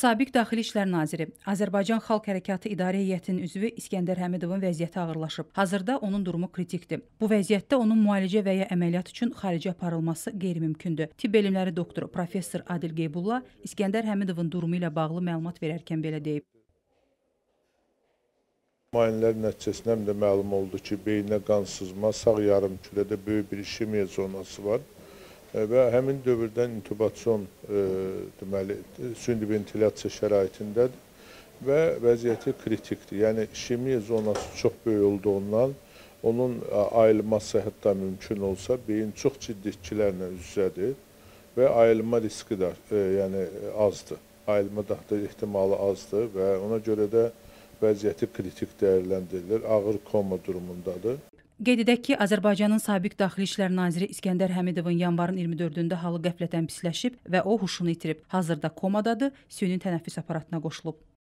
Sabiq Daxili İşlər Naziri, Azərbaycan Xalq Hərəkatı İdarə Heyətinin üzvü İskəndər Həmidovun vəziyyəti ağırlaşıb. Hazırda onun durumu kritikdir. Bu vəziyyətdə onun müalicə və ya əməliyyat üçün xarici aparılması qeyri-mümkündür. Tibb elmləri doktoru professor Adil Qeybulla İskəndər Həmidovun durumu ilə bağlı məlumat verərkən belə deyib. Müayinələr nəticəsində həm də məlum oldu ki, beyninə qan sızma, sağ yarım kürədə böyük bir işemiya zonası var və həmin dövrdən intubasyon e, deməli süni ventilyasiya şəraitindədir və vəziyyəti kritikdir. Yəni işemiya zonası çox böyük olduğundan onun ayılması hətta mümkün olsa beyin çox ciddi itkilərlə üz-üzədir və ayılma riski də e, yəni azdır. Ayılma da ehtimalı azdır və ona görə də vəziyyəti kritik dəyərləndirilir. Ağır koma durumundadır. Qeyd edək ki, Azərbaycanın sabiq Daxili İşlər naziri İskəndər Həmidovun yanvarın 24-də halı qəflətən pisləşib və o huşunu itirib. Hazırda komadadır, süni tənəffüs aparatına qoşulub.